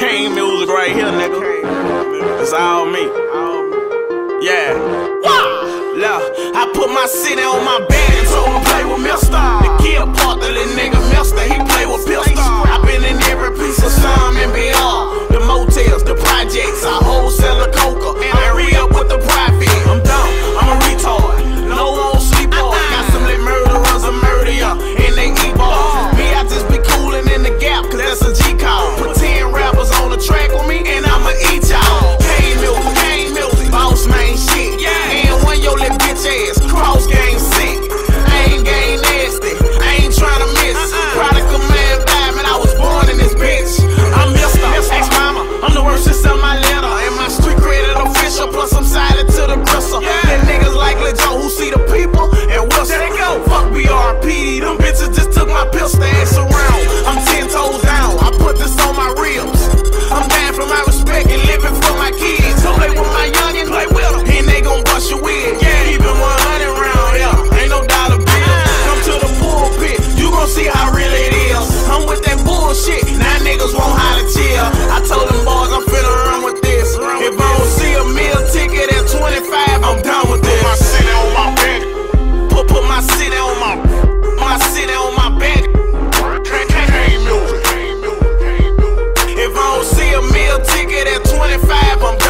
right here, nigga. It's all me. Yeah. Look, I put my city on my back and told him play with Mista. The kid part still stash around. I'm ten toes down. I put this on my ribs. I'm dying for my respect and living for my kids. So play with my youngin', play with them, and they gon' bust your wig. Yeah, even 100 round here. Yeah. Ain't no dollar bills. Come to the pulpit, you gon' see how real it is. I'm with that bullshit. Now niggas won't 45, I'm